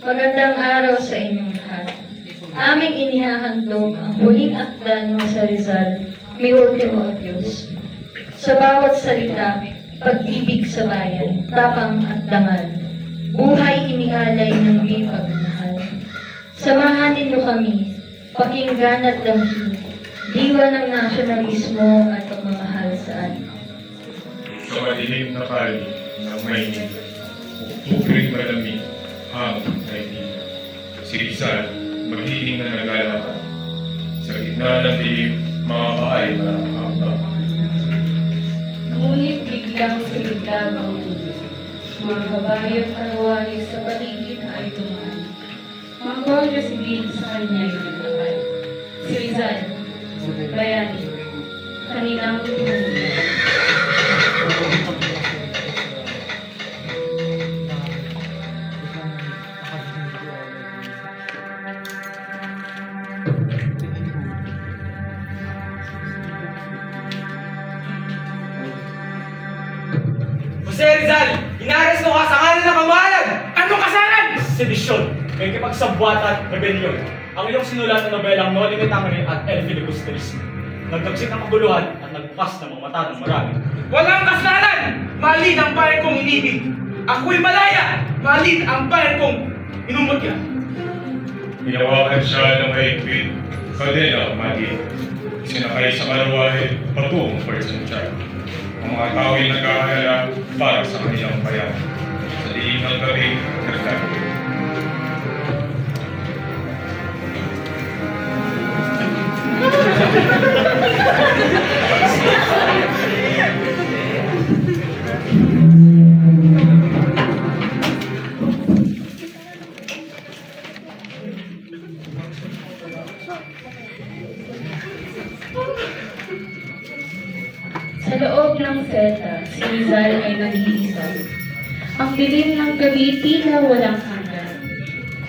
Magandang araw sa inyong lahat. Aming inihahandog ang huling akda ng sa Rizal, Mi Ultimo Diyos. Sa bawat salita, pag-ibig sa bayan, tapang at dangal. Buhay inialay ng di pagmahal. Samahan ninyo kami, pakinggan at damhin, diwa ng nasyonalismo at pagmamahal sa atin. sa madilim na kali ng Maynila. Oktubring malamig, hanggang Maynila. Si Rizal, maghiling na naglalakad. Sa gitna ng dilim, mga kaay na hanggang. Ngunit biglang sumigla ang ulo. Mga babae at karawali sa paligid ay tumaan. Mga gwardiya sibil sa kanya ay naglakad. Si Rizal, bayani, kanilang tumulong. Sedisyon, may kipagsabwat at rebellion. Ang iyong sinulat na nobelang No Limit Angre at El Filibusterismo. Nagdagsik ng kaguluhan at nagbukas ng mga mata ng marami. Walang kasalanan! Malin ang bayan kong inibig. Ako'y malaya! Malin ang bayan kong inumutya. Hinawakan siya ng mahigpit, kadena mali. Sinakay sa karawahe, patungong Persian tribe. Ang mga tao ay nag-aalala para sa kanilang bayan. Sa dilim ng gabi, nagtago.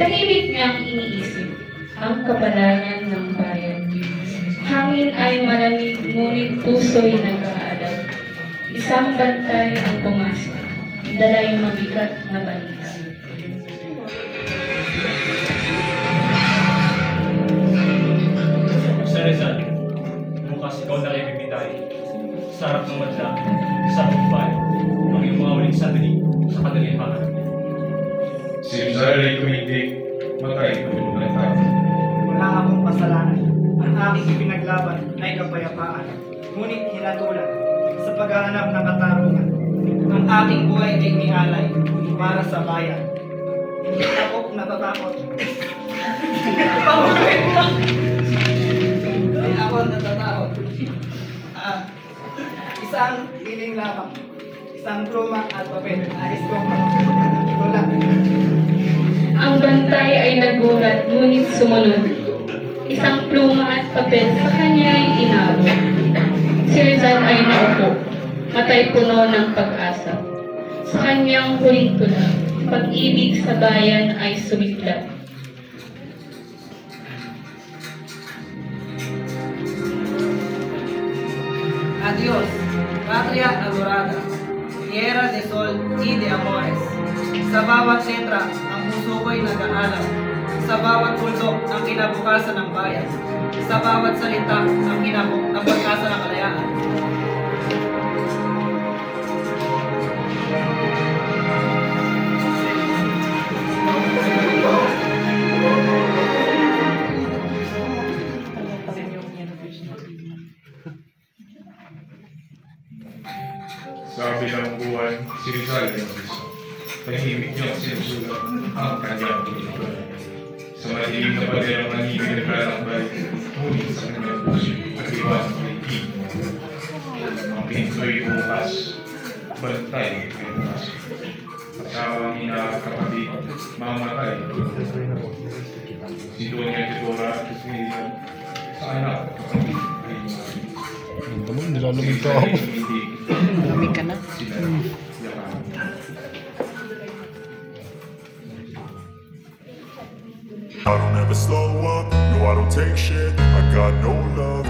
Tahimik niyang iniisip ang kapalaran ng bayan. Hangin ay malamig, ngunit puso'y nag-aalab. Isang bantay ang pumasok. Dalay mabigat na balita. Jose Rizal, bukas ikaw na rin bibitay. Sa harap ng madla, sa bumbay, ang iyong mga uling sandali. Si Rizal ay tumindig, matay tulog ng tao. Wala akong kasalanan. Ang aking ipinaglaban ay kapayapaan. Ngunit hinatulan sa paghahanap ng katarungan. Ang aking buhay ay nialay para sa bayan. Hindi ako natatakot. Hindi ako natatakot. Ah, isang piling lamang. Isang pluma at papel. Ayos ko. Ito lang. Ang bantay ay nagulat, ngunit sumunod. Isang pluma at papel sa kanya ay inabot. Si Rizal ay naupo, matay puno ng pag-asa. Sa kanyang huling tula, pag-ibig sa bayan ay sumiklat. Adiós, patria adorada, tierra de sol y de amores. Sa bawat letra, ang puso ko'y nag-aalam. Sa bawat tuldok, ang kinabukasan ng bayan. Sa bawat salita, ang kinabuk ang pag-asa ng kalayaan. Bantay ay bukas. Asawa ni na kapatid, mamatay. Si Doña Teodora at anak kapatid ay nilalamig ka ako. Lamig ka na? Sila. I don't ever slow up, no I don't take shit I got no love for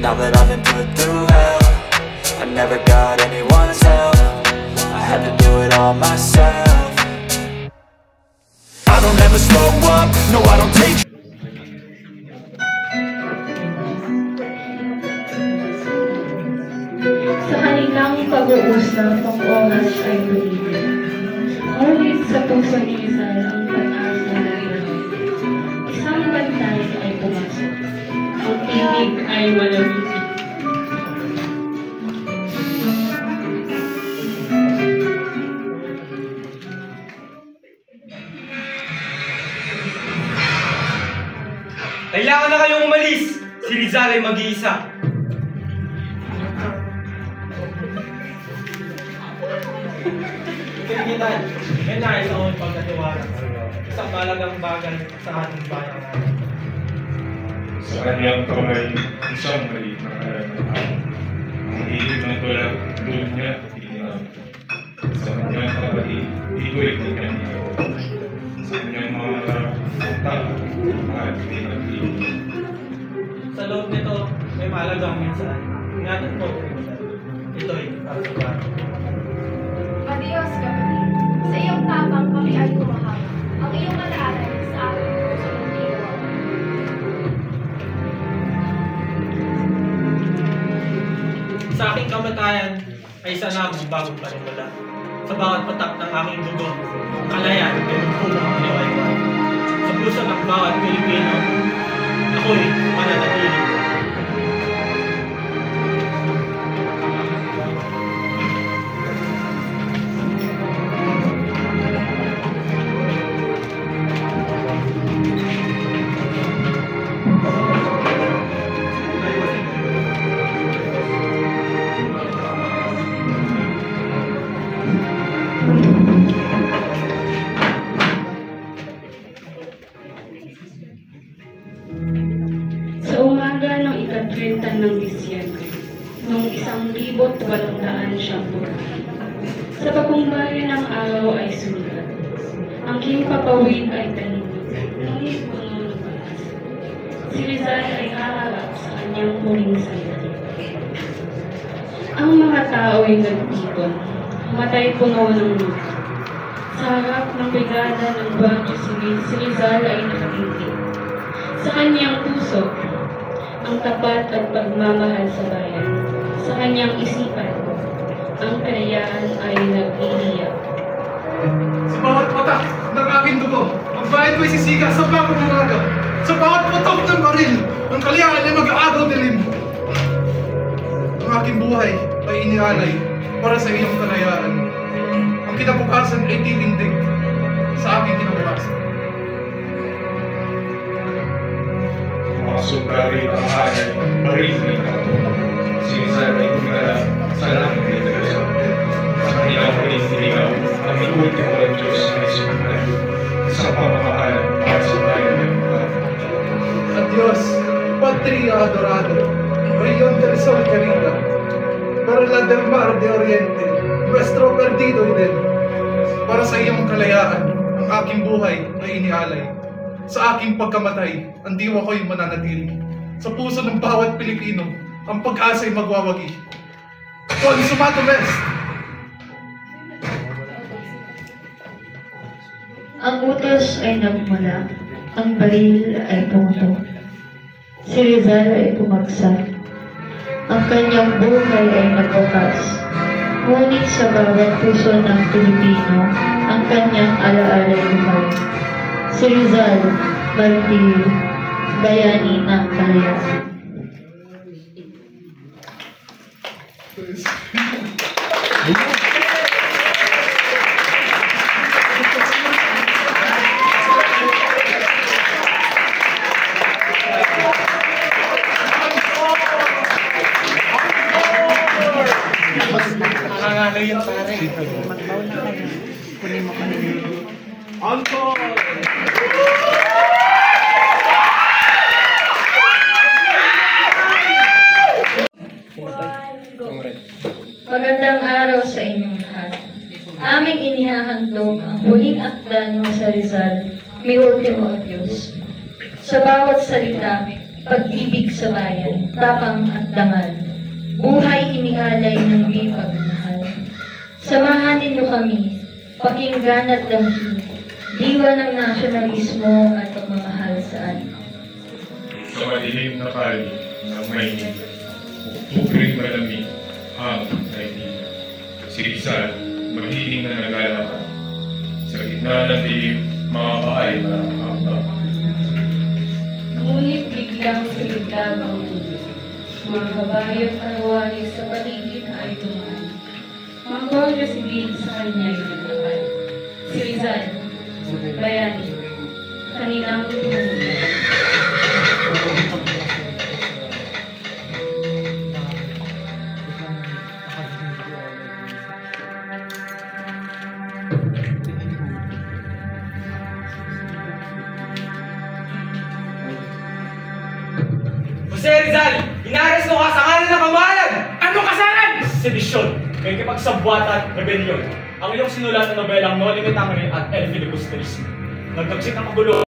now that I've been put through hell I never got anyone's help I had to do it all myself I don't ever slow up, no I don't take Sa kanilang pag-uusap, ang oras ay lumilin. Ngunit sa puso ni tinig ay malamig. Kailangan na kayong umalis! Si Rizal ay mag-iisa. Kaibigan, may nais akong pagkatiwala. Isang malagang bagay sa ating bayan. Sa kanyang kamay, isang maliit na karangalan. Ang hilig ng tulad, doon niya tinang. Sa kanyang kapatid, ito'y kanyang Sa kanyang mga utang at pinag-ibig. Sa loob nito, may mahalagang mensahe. Ingatan po, ito'y para sa bayan. Adios, kapatid. Sa iyong tapang kami ay humahanga. Ang iyong alaala sa aking Sa aking kamatayan ay isa na akong bagong panimula. Sa bawat patak ng aking dugo, kalayan ay magpuno ang liwayway. Sa puso ng bawat Pilipino, ako'y Sa umaga ng ika-30 ng Disyembre, noong isang libot walong daan siyang Sa pagkumbay ng araw ay sulat. Ang himpapawid ay tahimik, ngunit puno pag-asa. Si Rizal ay haharap sa kanyang huling salita. Ang mga tao ay nagtipon, matay puno ng lupa. Sa harap ng brigada ng Civil, si Rizal ay nakatingin. Sa kanyang puso, ang tapat at pagmamahal sa bayan. Sa kanyang isipan, ang kalayaan ay nag-iiyak. Sa bawat patak ng aking dugo, ang bayan ko'y sisiga sa bawat umaga. Sa bawat putok ng baril, ang kalayaan ay mag-aagaw dilim. Ang aking buhay ay inialay para sa iyong kalayaan. Ang kinabukasan ay titindig sa aking kinabukasan. Mga sundari ang hanay, baril ng katulong. Sinisar ay tumala sa langit ni Diyos. Sa kanilang huling niligaw, ang ultimo ng Diyos ay sumunod. Sa pamamahalan at sa bayan ng mga. Adios, Patria Adorado, Rayon del Sol querida, para la del Mar de Oriente, nuestro perdido Idel. Para sa iyong kalayaan, ang aking buhay ay inialay. Sa aking pagkamatay, ang diwa ko'y mananatili. Sa puso ng bawat Pilipino, ang pag-asa'y magwawagi. Consumato Est! Ang utos ay nagmula, ang baril ay pumutok. Si Rizal ay bumagsak. Ang kanyang buhay ay nagwakas. Ngunit sa bawat puso ng Pilipino, ang kanyang alaala ay buhay. Si Rizal, Martir, bayani ng kalayaan. Nangangalo yun pare. Encore! Magandang araw sa inyong lahat. Aming inihahandog ang huling akda ng sa Rizal, Mi Ultimo Diyos. Sa bawat salita, pag-ibig sa bayan, tapang at dangal. Buhay inialay ng pagmahal. Samahan ninyo kami, pakinggan at damhin, diwa ng nasyonalismo at pagmamahal sa atin. Sa madilim na kali ng Maynila, Oktubring malamig ang Maynila. Si Rizal, mahiling na naglalakad. Sa gitna ng dilim, mga paay na ang baka. Ngunit biglang suligtab ang mundo. Mga kabayot arwani sa paligid ay tumaan. Mga Guardia Civil sa kanya ay nagkakal. Si Rizal, bayani, kanilang tumulong. Jose Rizal, inaresto ka sa ngalan ng kamahalan! Anong kasalan? Sedisyon, may kipagsabwatan, rebellion. Ang iyong sinulat na nobelang No Limit Angre at El Filibusterismo. Nagdagsik ng kagulo